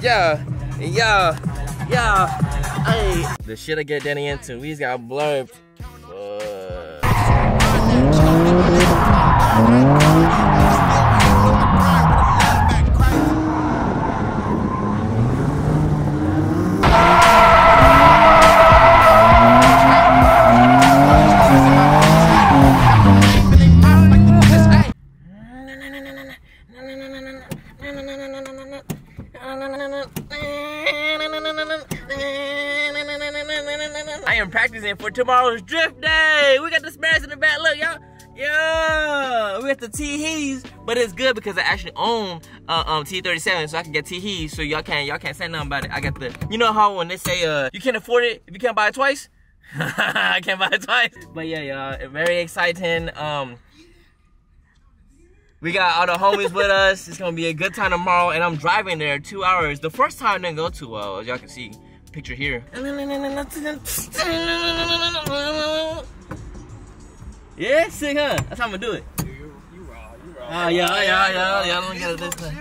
Yeah, yeah, yeah. Hey. The shit I get Danny into, we just got blurred. I am practicing for tomorrow's drift day. We got the spares in the back. Look, y'all. Yeah, we got the T-Hees, but it's good because I actually own uh, um TE37, so I can get T-Hees. So y'all can't y'all can't say nothing about it. I got the. You know how when they say uh you can't afford it if you can't buy it twice. I can't buy it twice. But yeah, y'all, very exciting. Um, we got all the homies with us. It's gonna be a good time tomorrow, and I'm driving there two hours. The first time didn't go too well, as y'all can see. Picture here. Yeah, sick, huh? That's how I'm gonna do it. Oh, yeah, yeah, yeah, yeah. Let me get this thing.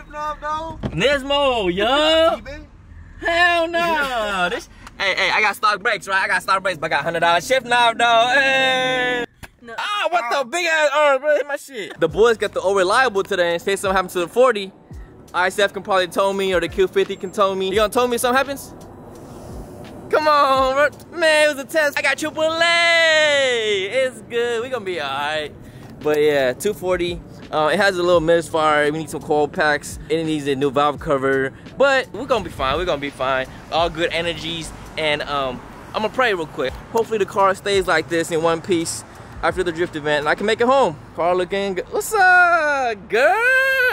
Nismo, yo. Hell no. This, hey, hey, I got stock brakes, right? I got stock brakes, but I got hundred dollars shift knob, though. Hey. No. Ah, what the big ass arm, bro? Hit my shit. The boys got the reliable today and say something happened to the 40. ISF can probably tow me, or the Q50 can tow me. You gonna tow me if something happens? Come on, bro. man, it was a test. I got triple A. It's good. We gonna be alright. But yeah, 240. Uh, it has a little misfire. We need some coil packs. It needs a new valve cover. But we're gonna be fine. We're gonna be fine. All good energies. And um, I'm gonna pray real quick. Hopefully the car stays like this in one piece after the drift event and I can make it home. Car looking good. What's up, girl?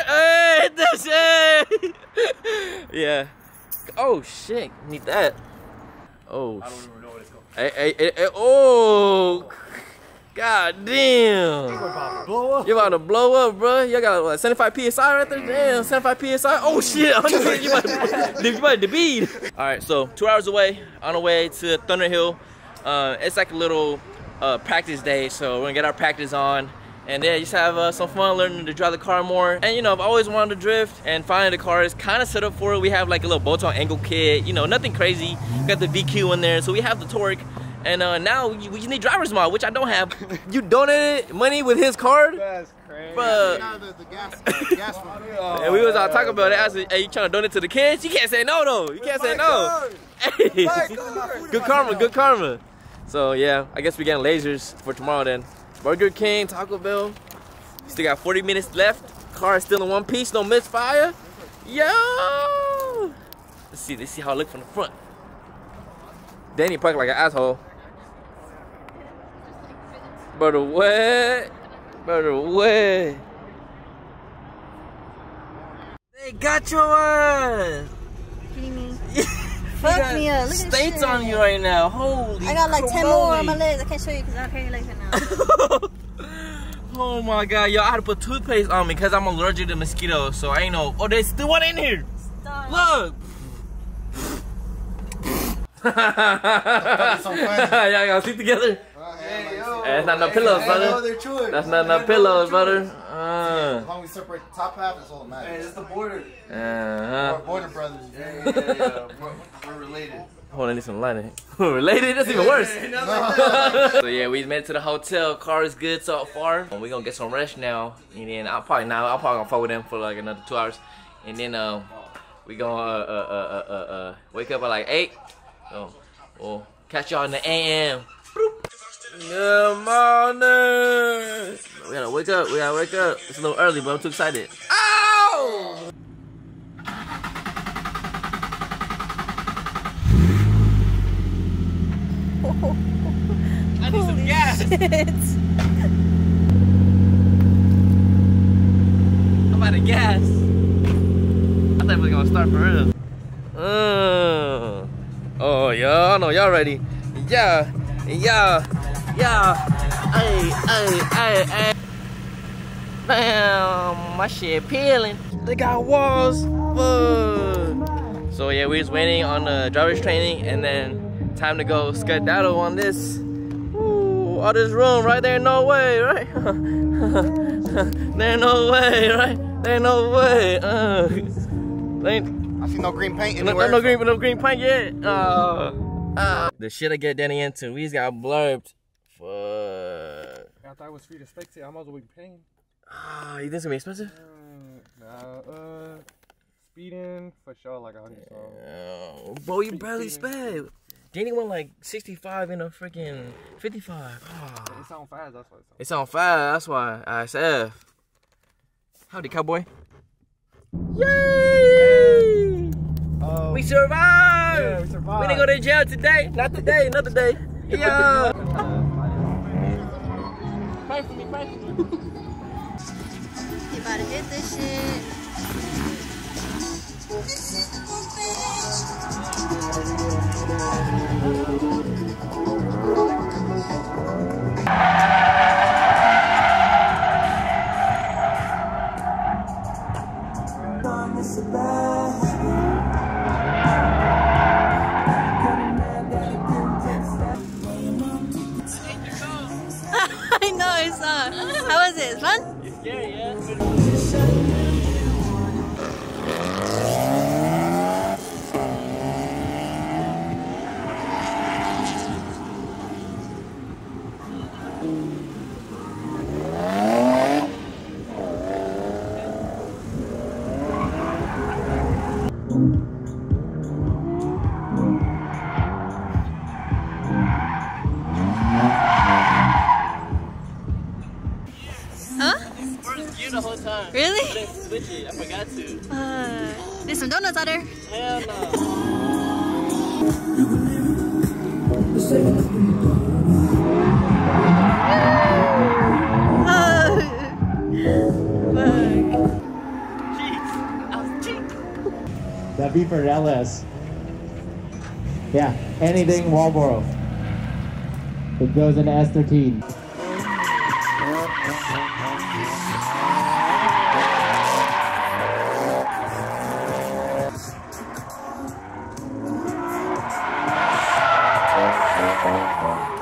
Hey, this yeah. Oh shit, need that. Oh. I don't even know what it's called. Hey, hey, hey, hey, oh. God damn. Blow up. You about to blow up, bro. You got what, 75 PSI right there? Damn, 75 PSI. Oh shit, 100 you about to, you about to bead. All right, so two hours away, on the way to Thunderhill. Uh, it's like a little uh, practice day, so we're gonna get our practice on. And yeah, just have uh, some fun learning to drive the car more. And you know, I've always wanted to drift, and finally the car is kind of set up for it. We have like a little bolt-on angle kit, you know, nothing crazy. We got the VQ in there, so we have the torque. And uh, now we need driver's mod, which I don't have. you donated money with his card? That's crazy. Bruh. Yeah, the, the gas, the gas one. And we was all talking about it. I said, hey, you trying to donate to the kids? You can't say no, though. You can't say no. Hey. good karma, good karma. So, yeah, I guess we're getting lasers for tomorrow then. Burger King, Taco Bell. Still got 40 minutes left. Car is still in one piece, no misfire. Yo! Let's see, let's see how it look from the front. Danny parked like an asshole. Brother, what? Brother, what? They got your ass. Kidding me? You Fuck me up. Look States shit. on you right now. Holy I got like 10 more on my legs. I can't show you because I don't carry legs right now. oh my god, yo, I had to put toothpaste on me because I'm allergic to mosquitoes, so I ain't know. Oh, there's still one in here. Stop. Look. some funny. Y'all gotta sleep together. Hey, that's not no pillows, Hey, brother. yo, they're chewing. That's not no pillows, they're brother. chewing. Uh, As long as we separate the top half, that's all that Hey, matters. this is the border. We're uh-huh. border brothers. Yeah, yeah, yeah. We're, we're related. Hold on, I need some lighting. Related? That's even worse. Hey, nothing like that. so yeah, we made it to the hotel. Car is good so far. We gonna get some rest now, and then I'll probably now I'll probably gonna fuck with them for like another two hours, and then um we gonna uh uh uh uh, uh, uh wake up at like eight. So we'll catch y'all in the AM. Good morning. We gotta wake up. We gotta wake up. It's a little early, but I'm too excited. Ow! I need some gas. I'm out of gas. I thought we were gonna start for real. Uh, oh, y'all, I know y'all ready. Yeah, yeah, yeah. Hey, hey, hey, hey. Damn, my shit peeling. They got walls. Fuck. So yeah, we just waiting on the driver's training and then time to go skedaddle on this. Ooh, all this room right there, no way, right? there no way, right? There no way. Uh, they I see no green paint anywhere. no, no green, no green paint yet. Uh, uh. The shit I get Danny into, we just got blurbed. Fuck. I thought it was free to spectate. I might as well be paying. Ah, you think it's gonna be expensive? Uh, nah, uh, speeding for sure, like a hundred. So. Oh, bro, you barely sped. Danny went like 65 in a freaking 55. Ah. It sound fast. That's why. It's on fire, that's why. ISF. Howdy, cowboy. Yay! Oh, We survived! Yeah, we survived. We didn't go to jail today. Not today, another day. Yeah. You about Huh? You the whole time. Really? didn't switch it. I forgot to. Uh, there's some donuts out there. That'd be for LS. Yeah, anything Marlboro. It goes into S13.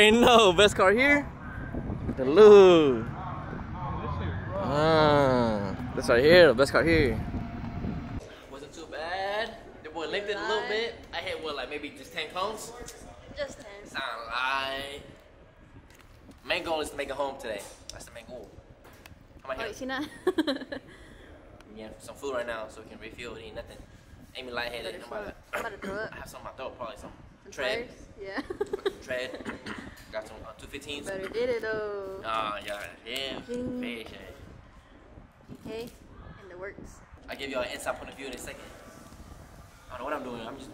Yeah. I know. Best car here. The Lou. Ah, this right here. The best car here. Wasn't too bad. The boy licked it a little bit. I hit what, like maybe just 10 cones? Just 10. Sound like. Main goal is to make it home today. That's the main goal. How am I Oh, here? is she not? Yeah, some food right now so we can refuel. Eat nothing. Ain't me lightheaded. Better I'm about I'm about to throw to- up. I have some in my throat, probably some Some tread. tires? Yeah. Tread. Got some uh, 215s. Better did it though. Ah, yeah, yeah. Ding. Fish. Okay. In the works. I'll give you an inside point of view in a second. I don't know what I'm doing. I'm just.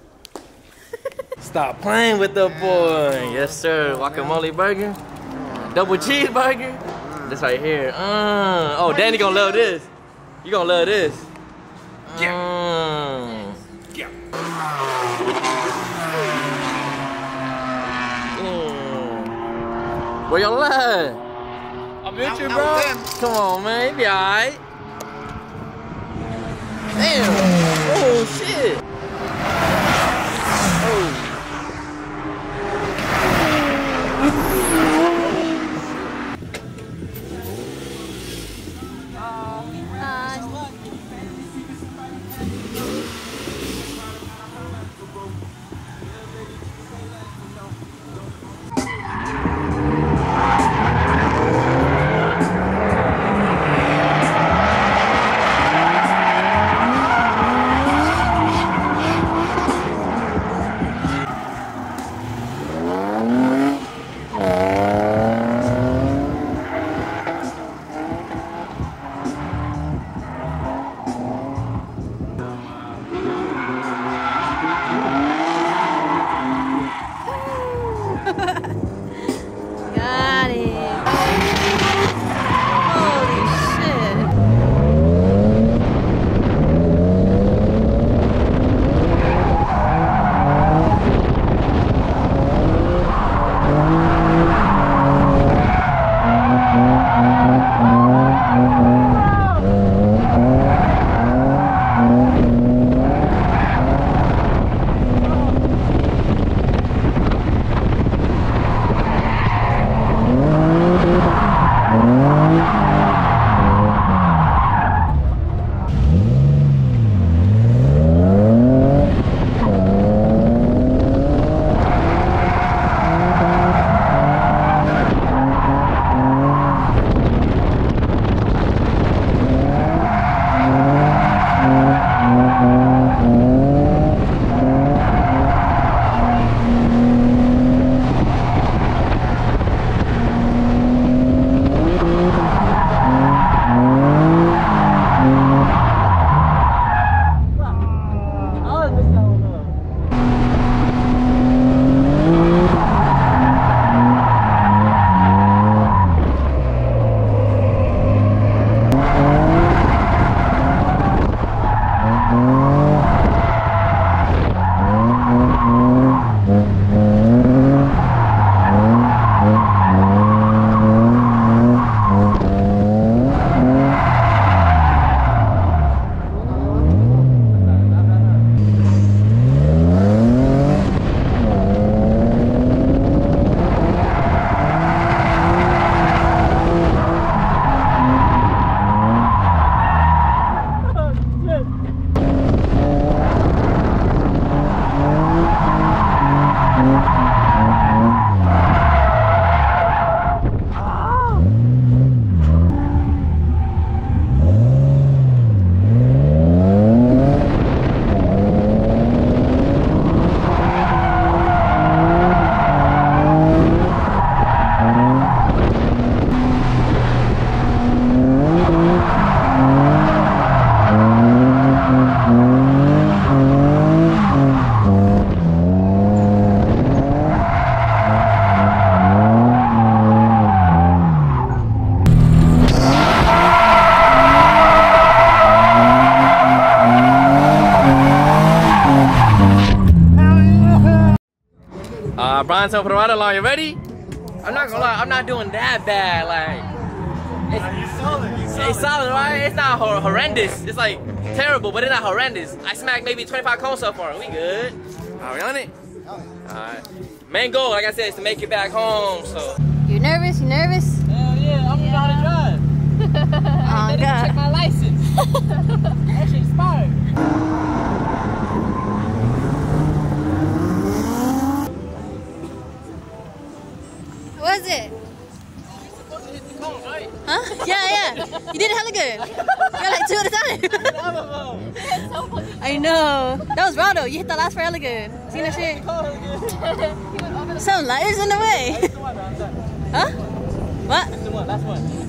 Stop playing with the boy. Yes, sir. Guacamole burger. Double cheeseburger. This right here. Uh, oh, Danny gonna love this. You gonna love this. Mm. Where y'all at? I'm with you, bro. Come on, man. You be alright. Damn. Brian, so put a ride along. You ready? I'm not gonna lie, I'm not doing that bad. Like, it's, it's solid, right? It's not hor- horrendous. It's like terrible, but it's not horrendous. I smacked maybe 25 cones so far. We good. Are we on it? Alright. Main goal, like I said, is to make it back home. So. You nervous? You nervous? Yeah, yeah. You did hella good. You got like two at a time. I know. That was raw though. You hit the last for hella good. See that shit? Some lighters in the way. Huh? What? Last one.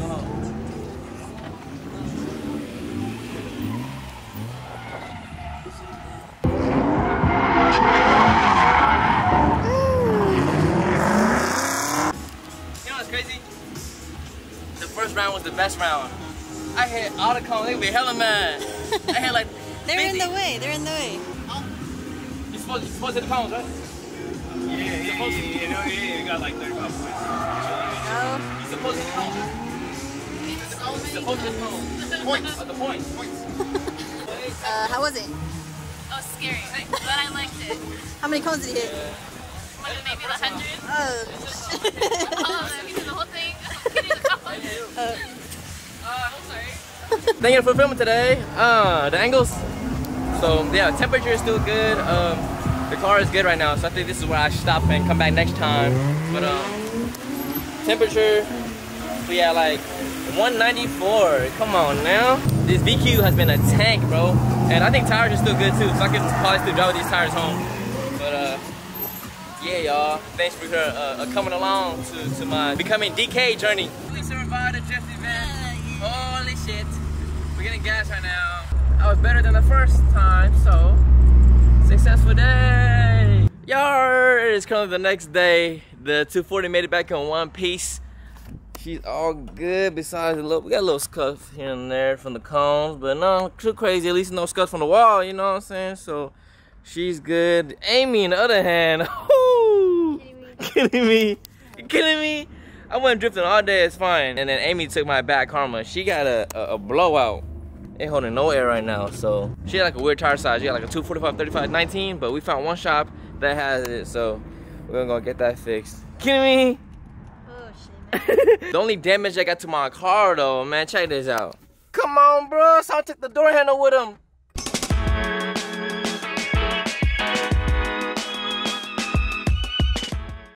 First round was the best round. I hit all the cones. They be hella mad. I hit like. They're in the way. They're in the way. You supposed, you supposed to hit the cones, right? Yeah, yeah, yeah, yeah, yeah, yeah, you got like 35 points. Oh. You supposed to hit the cones. Supposed to hit. Points. The points. Uh, how was it? Oh, scary, but I liked it. How many cones did you hit? Like maybe the hundred. Oh. All of them. You did the whole thing. You did the top one. Uh. Thank you for filming today. Uh, the angles. So yeah, temperature is still good. Um, the car is good right now, so I think this is where I stop and come back next time. But um, temperature, we at like 194. Come on now. This VQ has been a tank, bro. And I think tires are still good too, so I can probably still drive these tires home. But uh, yeah, y'all. Thanks for uh, uh, coming along to, to my becoming DK journey. Holy shit. We're getting gas right now. I was better than the first time, so successful day. Yar! It's currently the next day. The 240 made it back in one piece. She's all good besides a little, we got a little scuff here and there from the cones, but no too crazy, at least no scuffs from the wall, you know what I'm saying? So she's good. Amy, on the other hand, kidding me, you kidding me? I went drifting all day, it's fine. And then Amy took my back karma. She got a, a, a blowout. Ain't holding no air right now, so she had like a weird tire size. She got like a 245, 35, 19, but we found one shop that has it, so we're gonna go get that fixed. Kidding me? oh shit, the only damage I got to my car though, man, check this out. Come on, bro. So I took the door handle with him.